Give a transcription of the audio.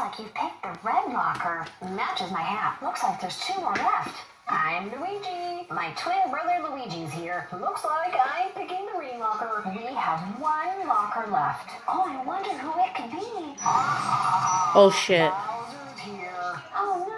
like you've picked the red locker. Matches my hat. Looks like there's two more left. I'm Luigi. My twin brother Luigi's here. Looks like I'm picking the green locker. We have one locker left. Oh, I wonder who it could be. Oh shit. Oh no.